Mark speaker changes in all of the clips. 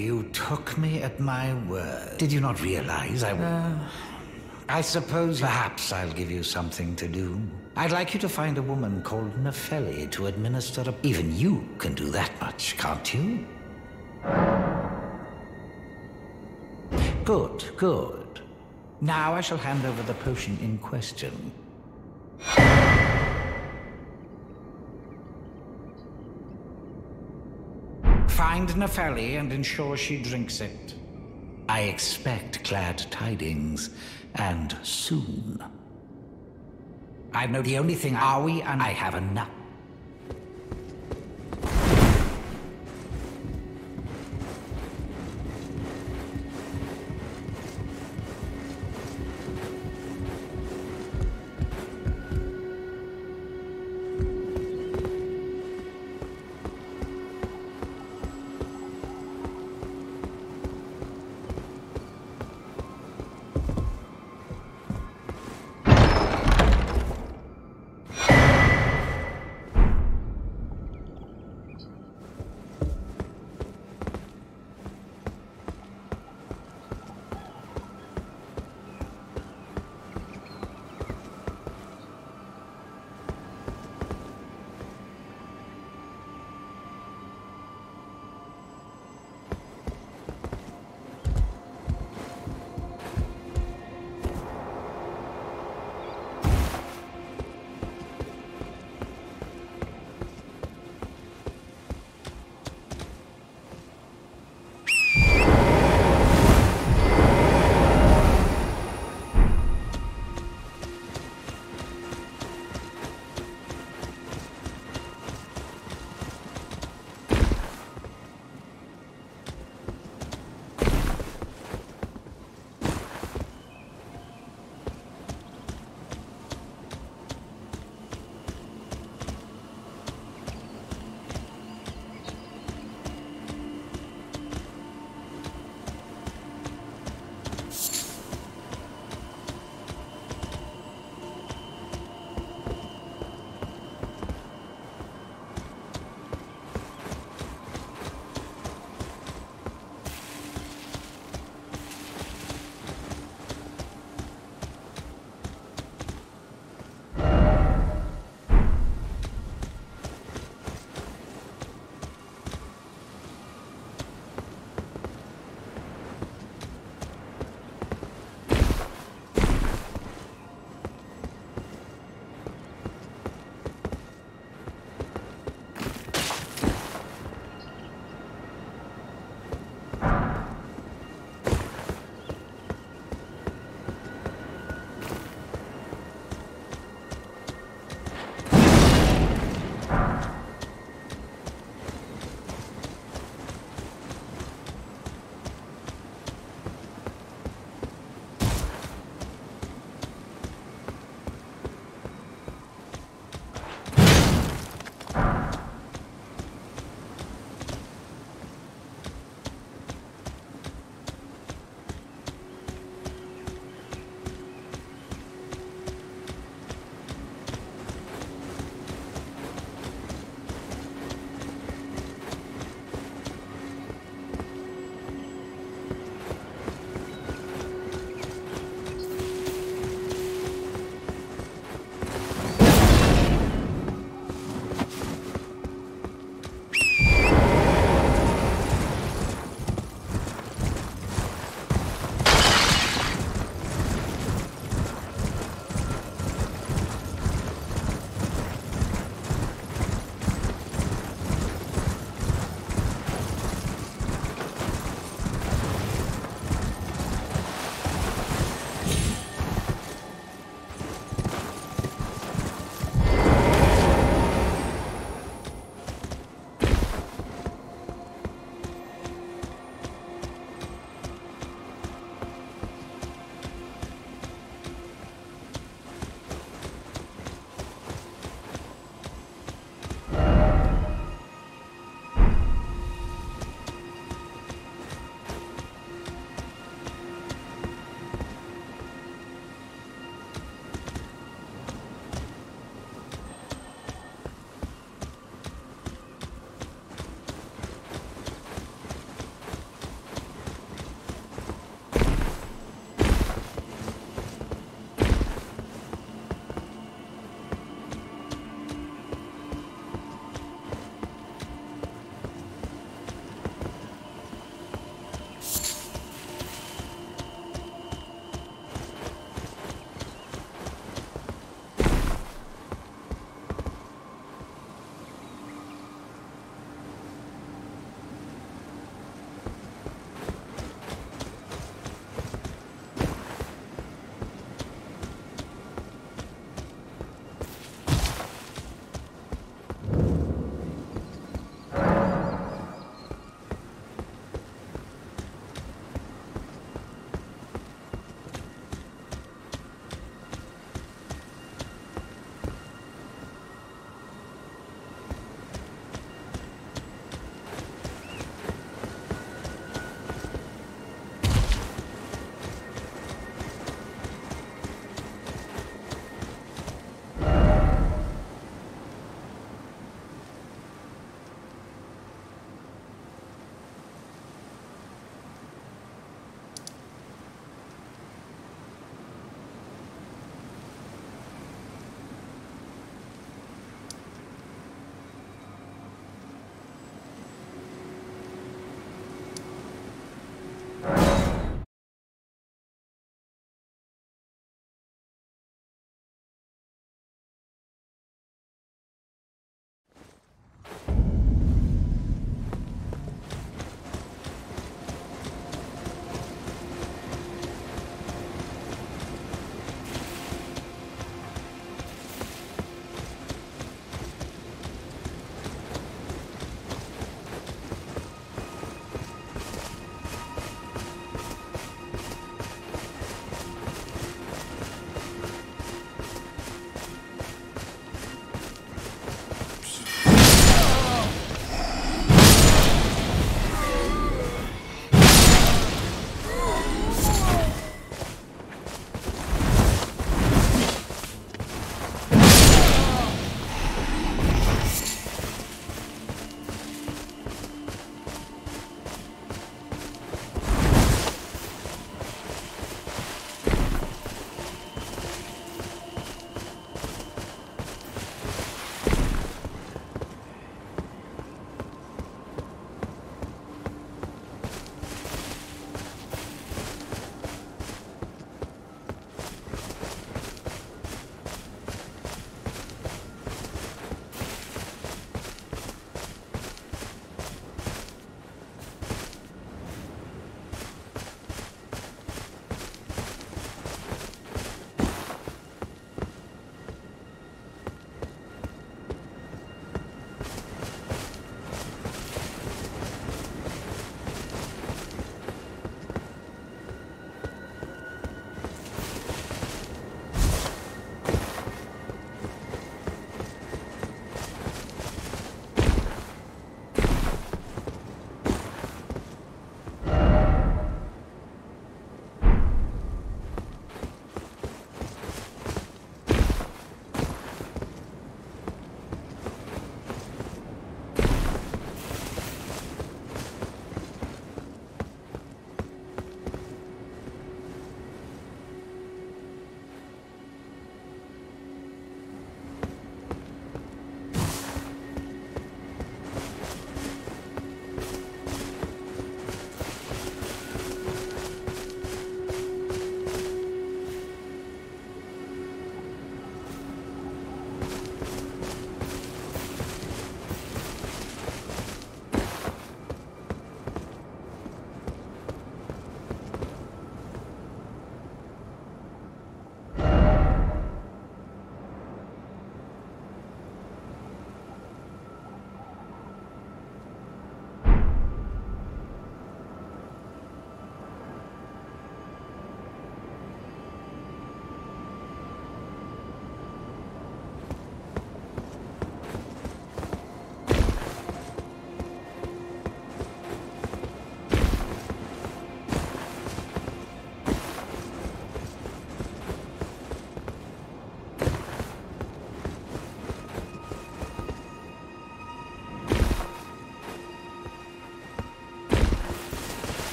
Speaker 1: you took me at my word. Did you not realize I... Uh, I suppose perhaps I'll give you something to do. I'd like you to find a woman called Nepheli to administer a... Even you can do that much, can't you? Good, good. Now I shall hand over the potion in question. Find Nepheli and ensure she drinks it. I expect glad tidings, and soon. I know the only thing are we, and I have enough.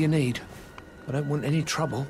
Speaker 2: You need? I don't want any trouble.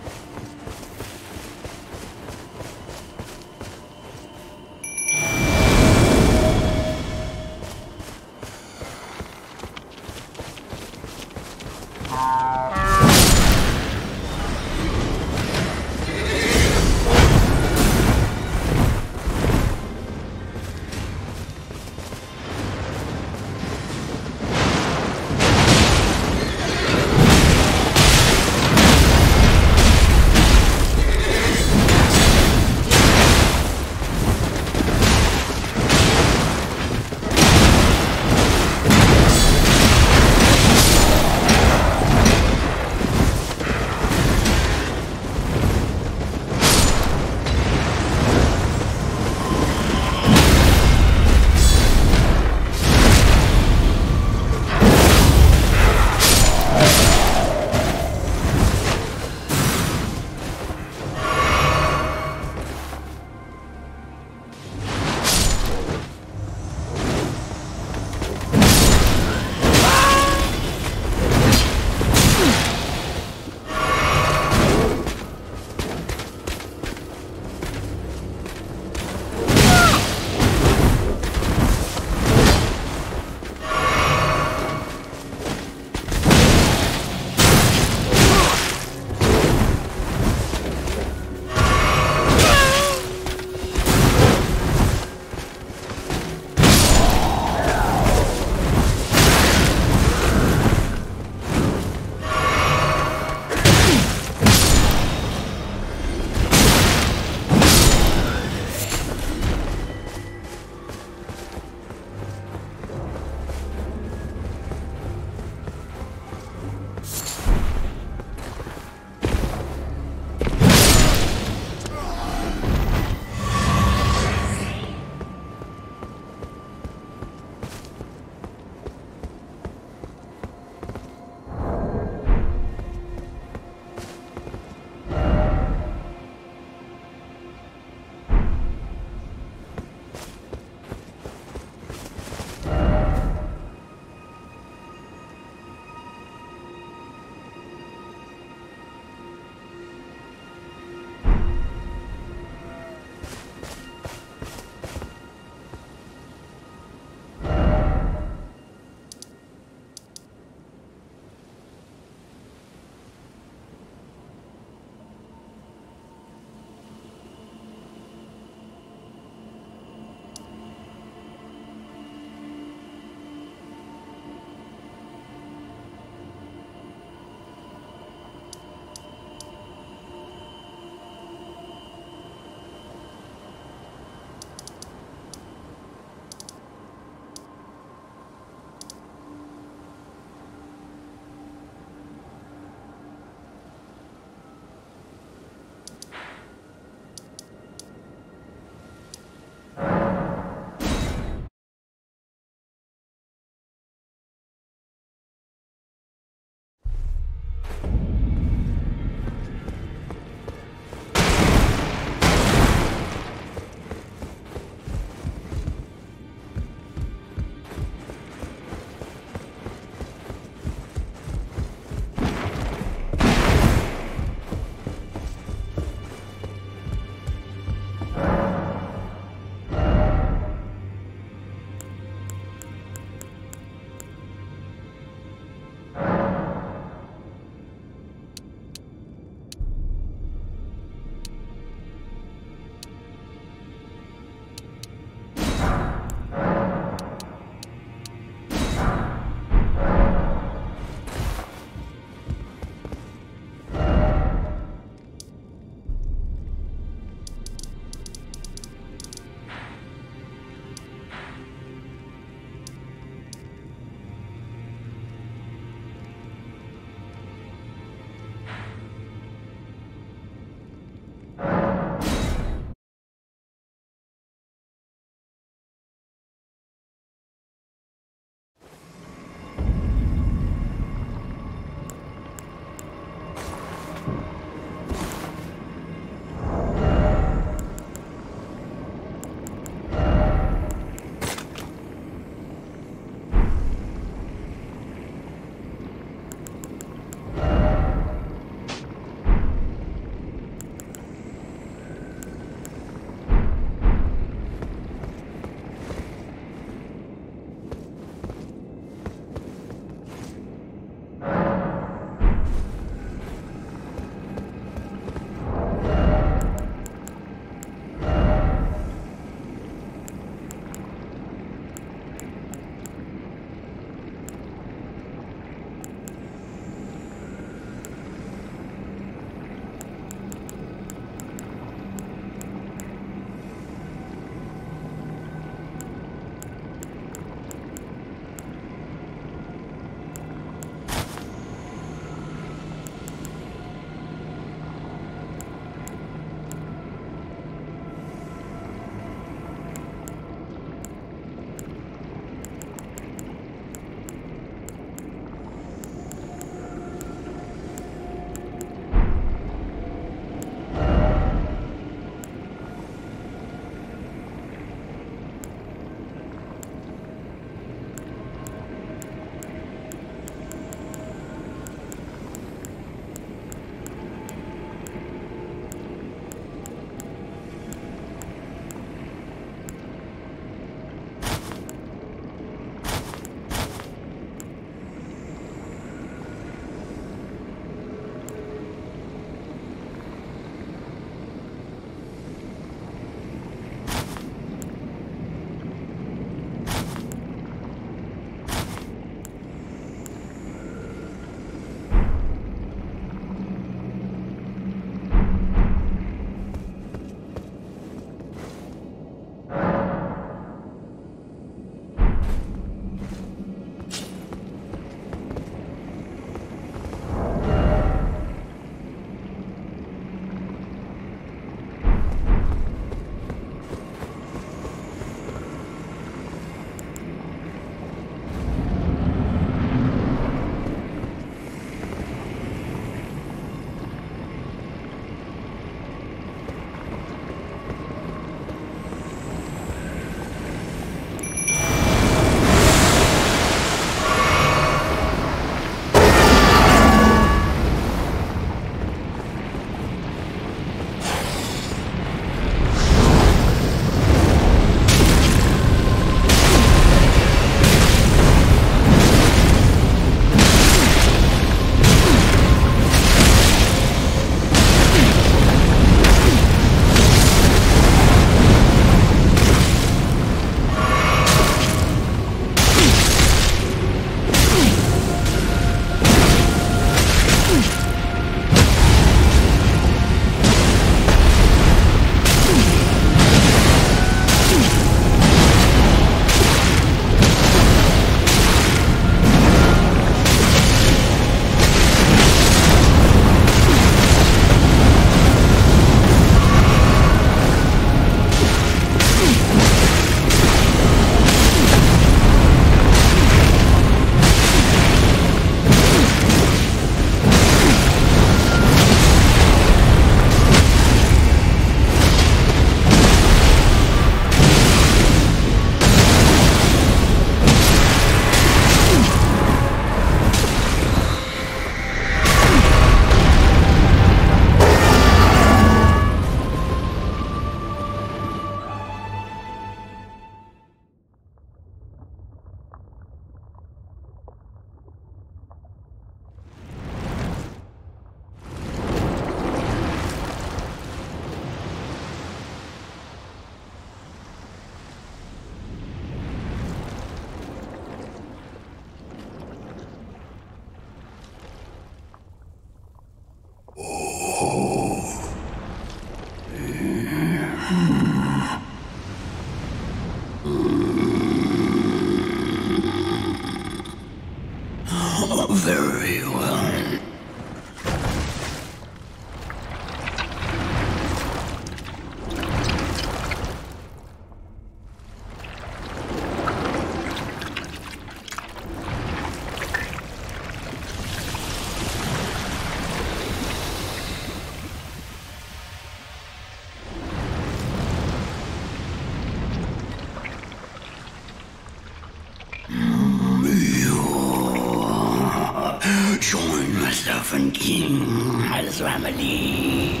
Speaker 3: Family.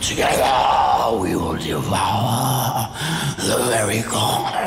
Speaker 3: Together we will devour the very god.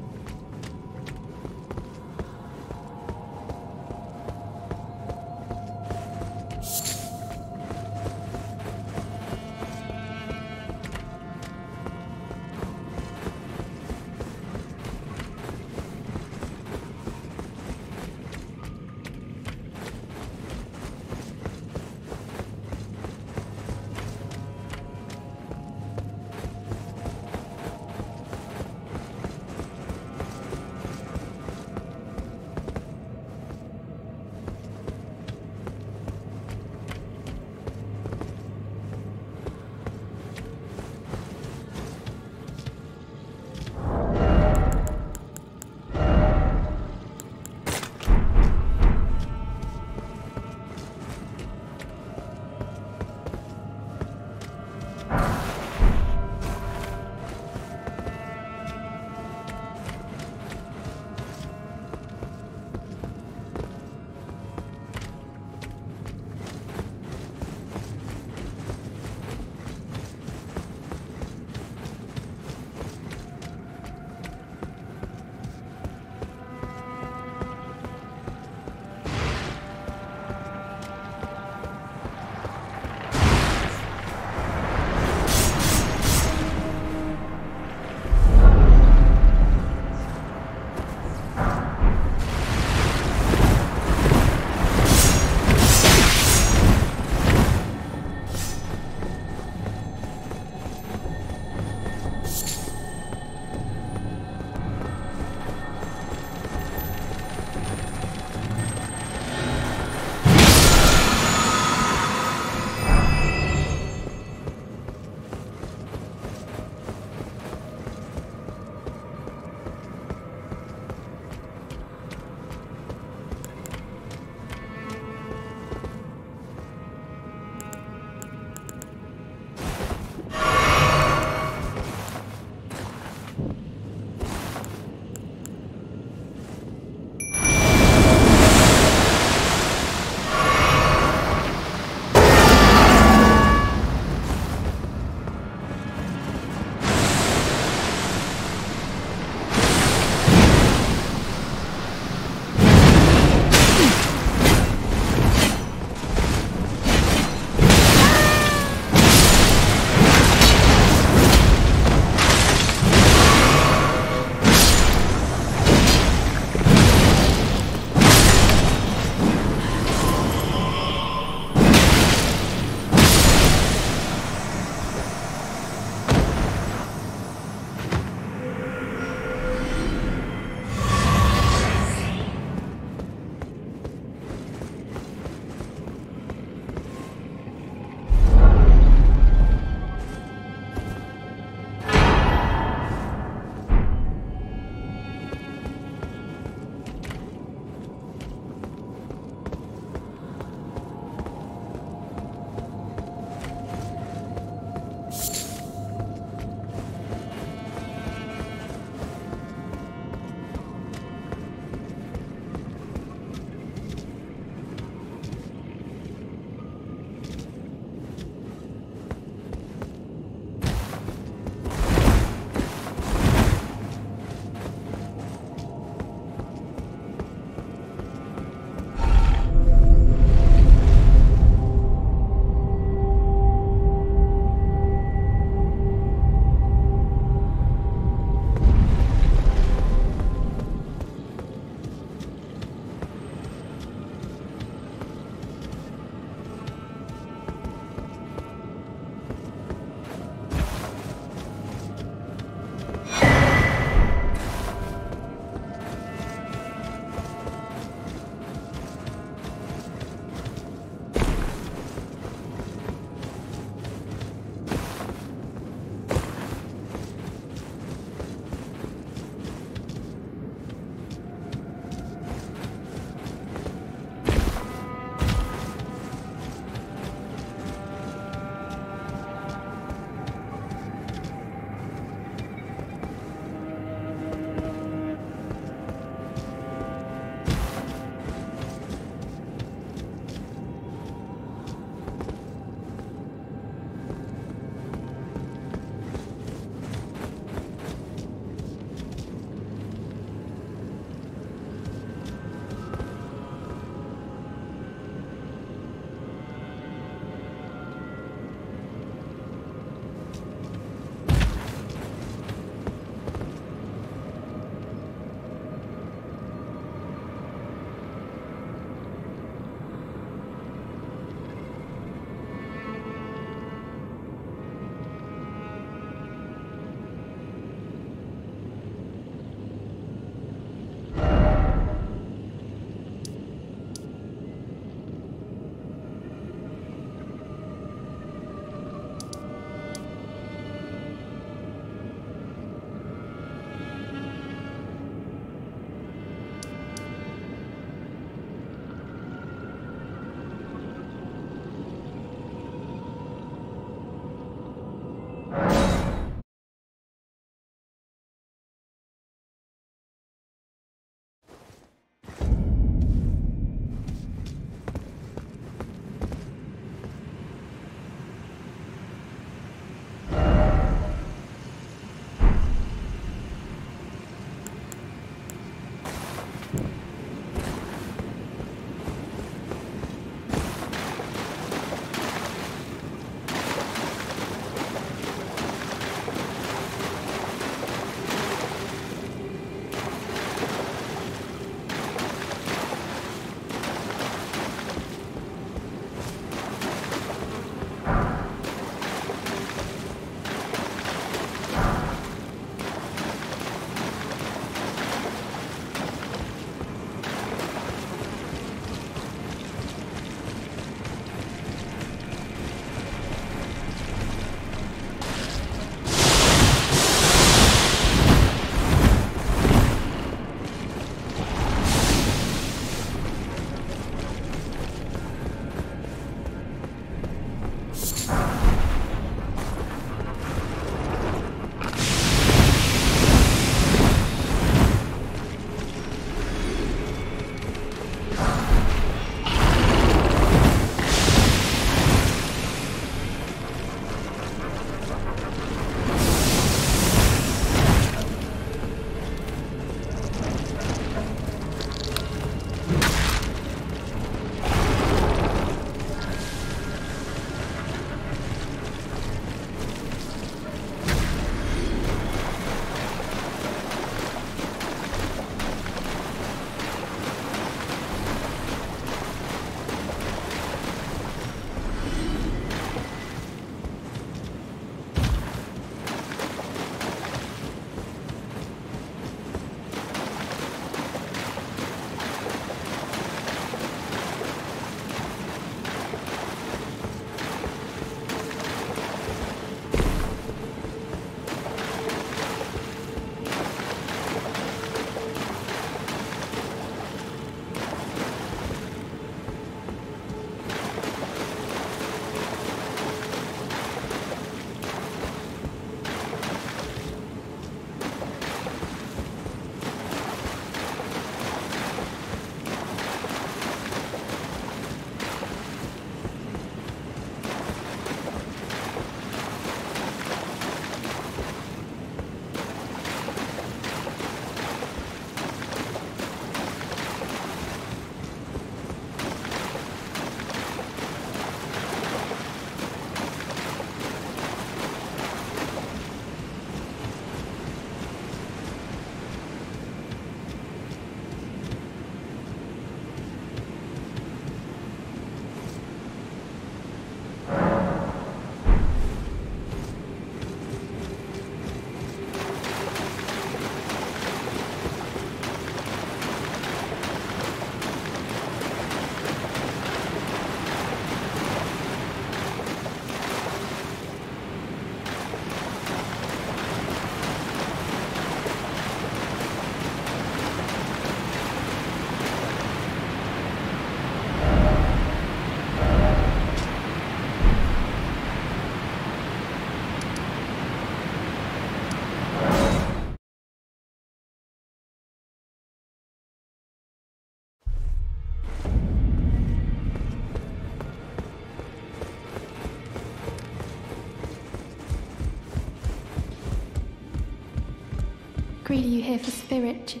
Speaker 4: Greedy you here for spirit.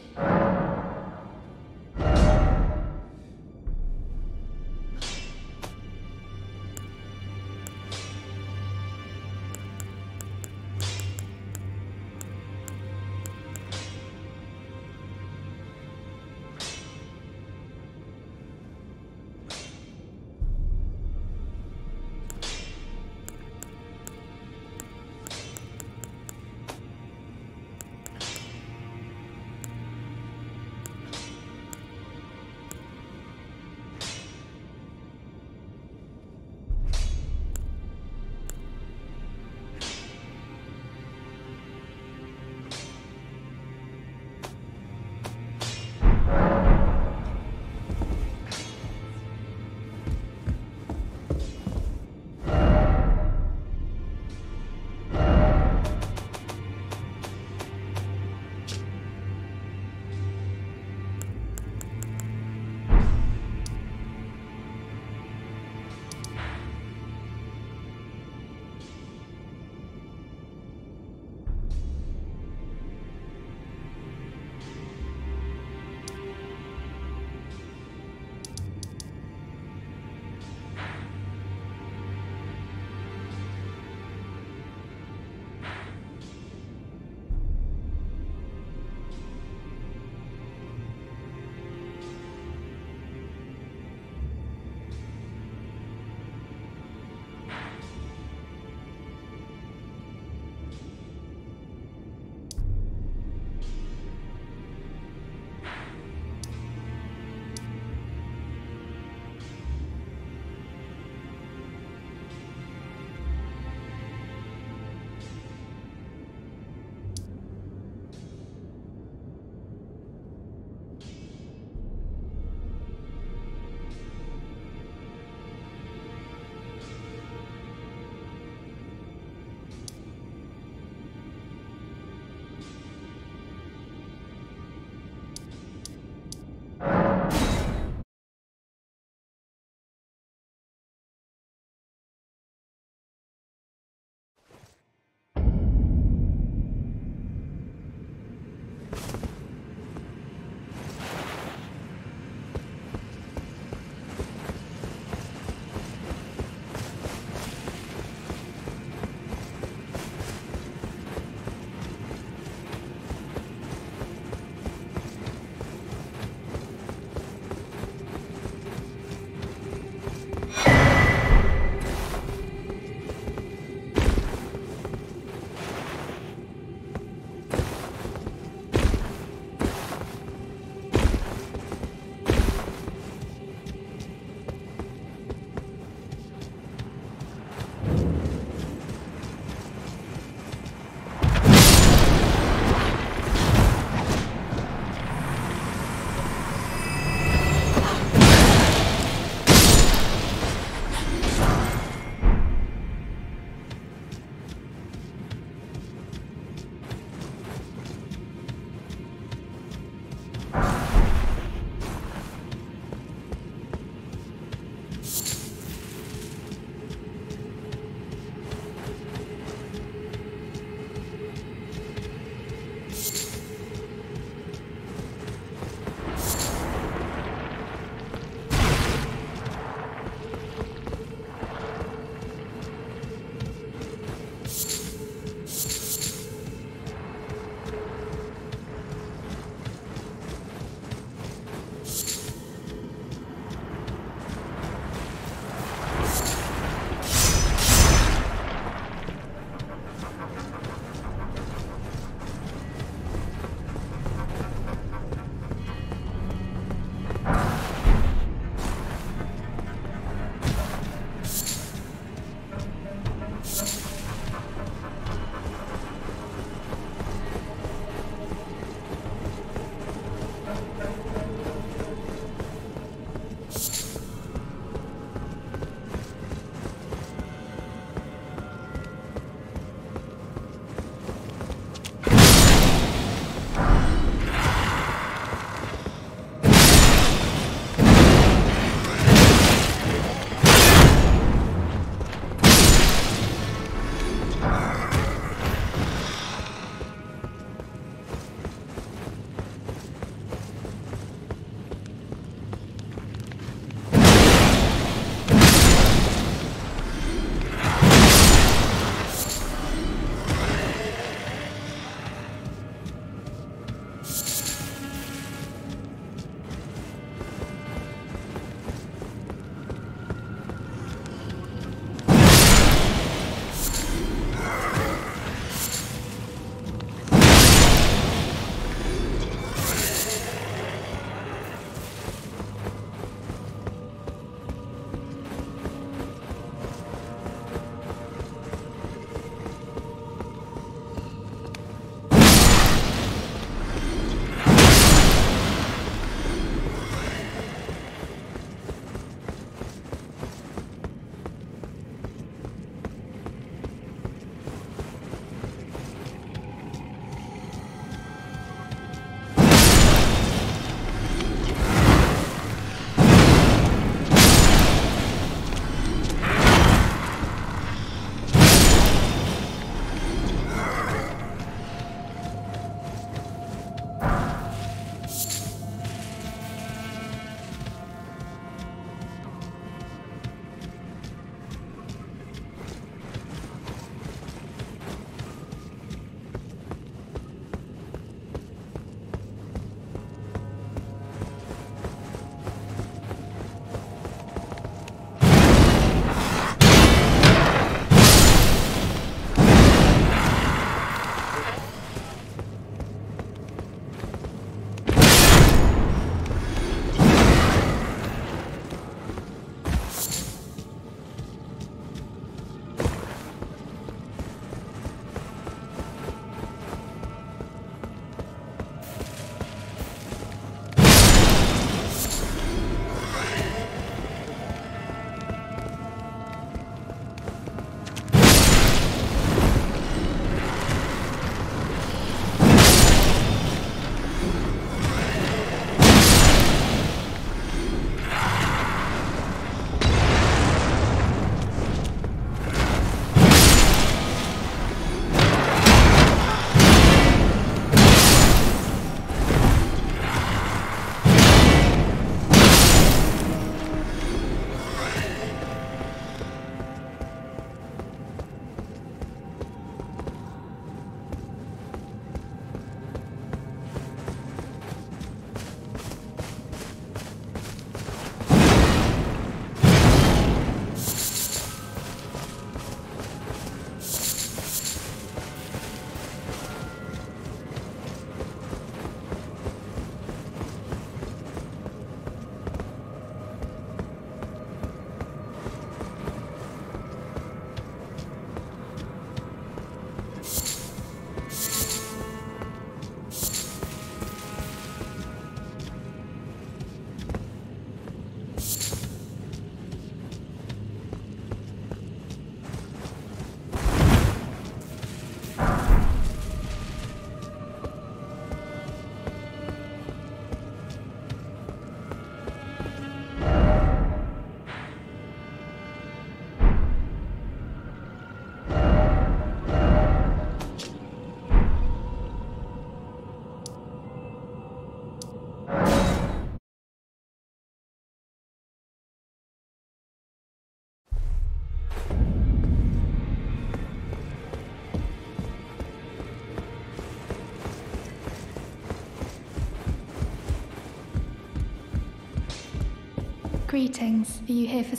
Speaker 4: Greetings. Are you here for.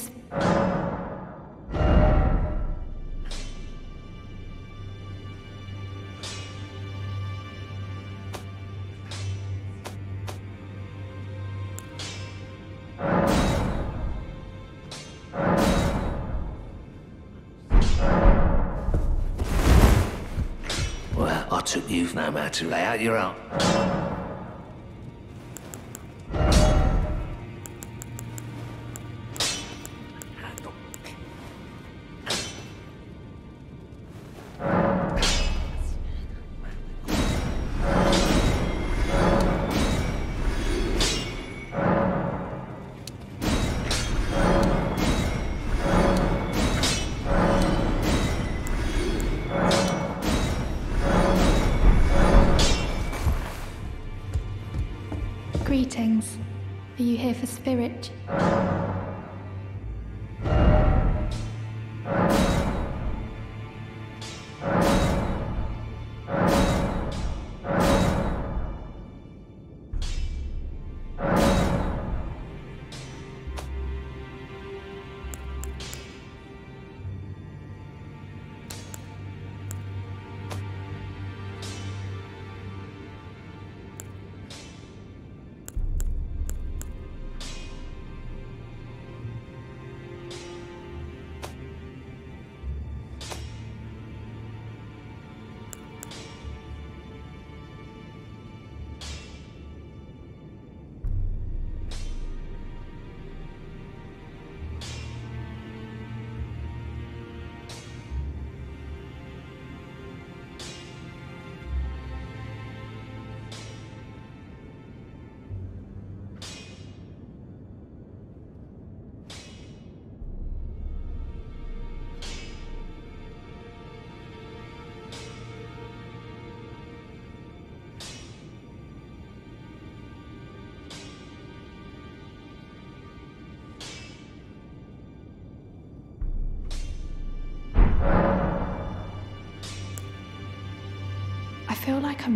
Speaker 5: Well, I took you no matter eh? to lay out your own.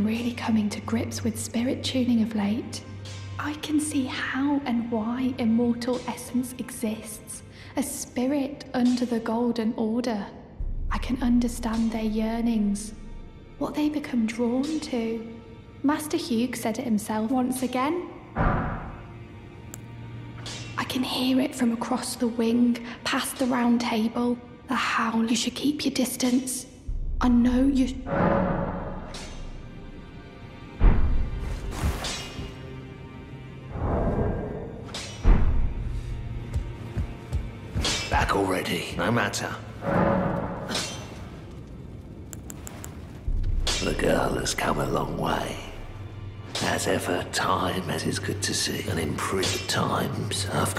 Speaker 4: Really coming to grips with spirit tuning of late. I can see how and why immortal essence exists, a spirit under the Golden Order. I can understand their yearnings, what they become drawn to. Master Hewg said it himself once again. I can hear it from across the wing, past the round table. The howl, you should keep your distance. I know you.
Speaker 5: Back already, no matter. The girl has come a long way. As ever, time as is good to see, and in pretty times, I've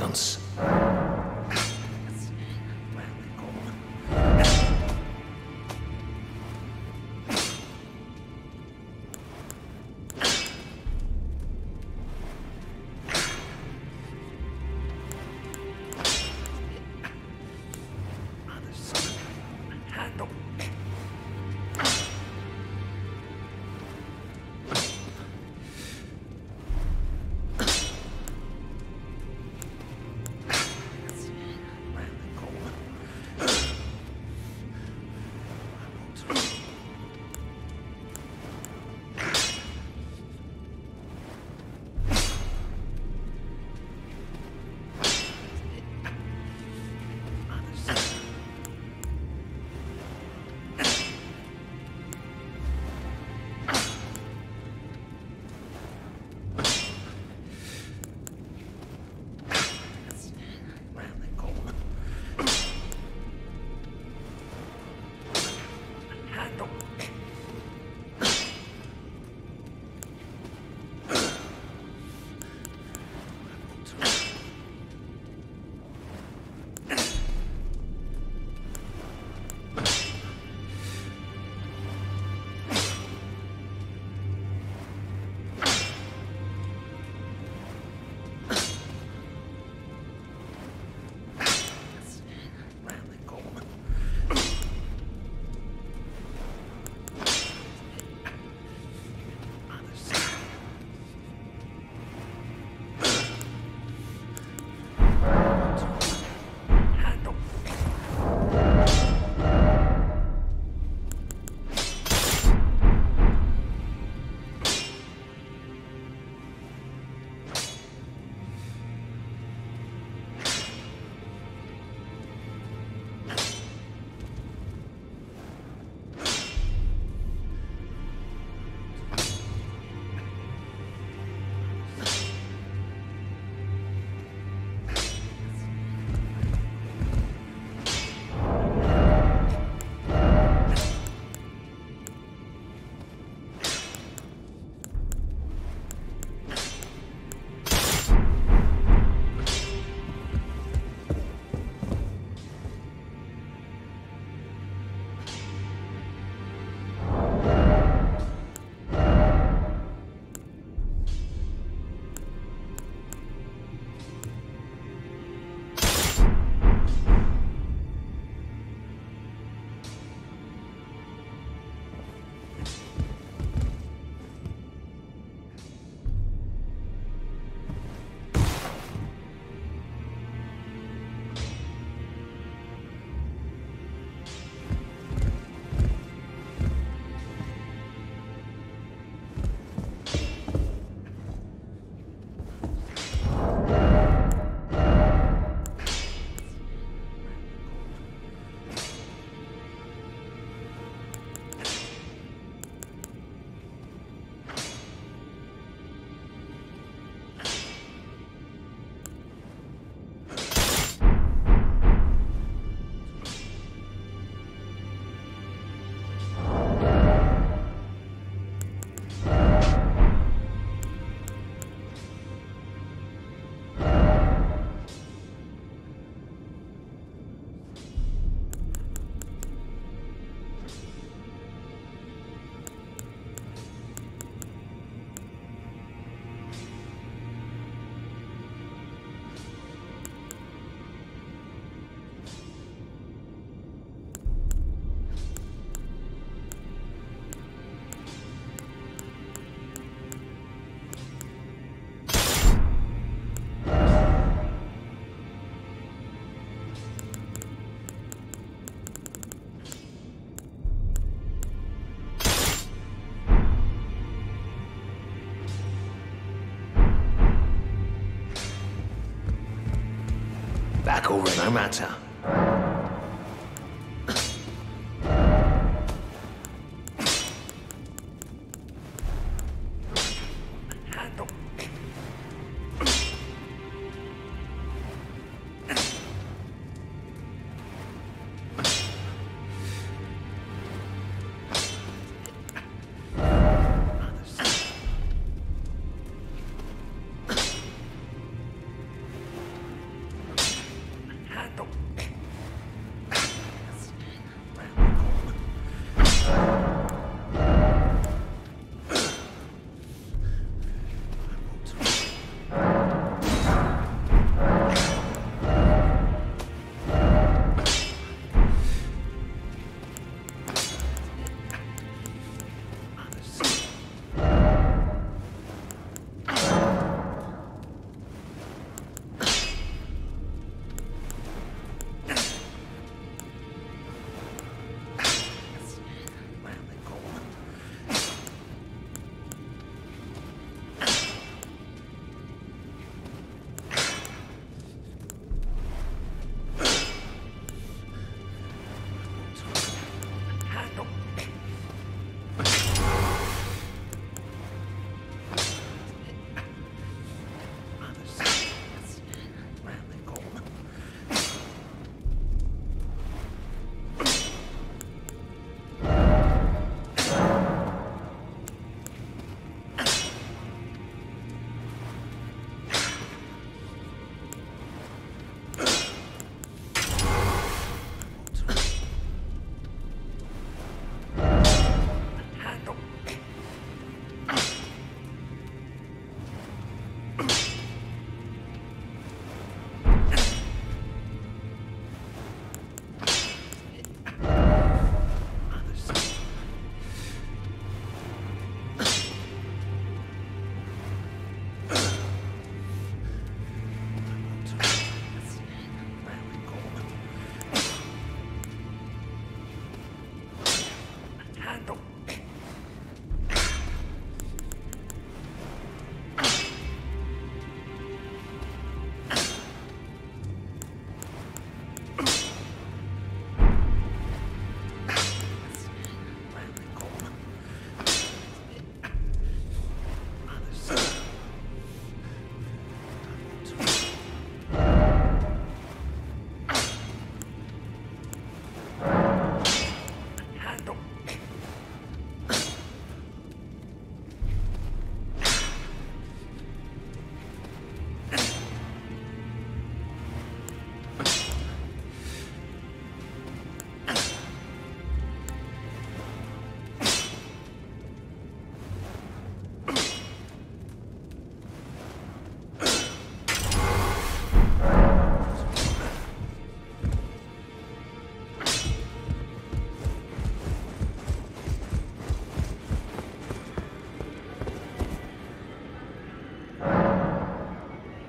Speaker 5: No matter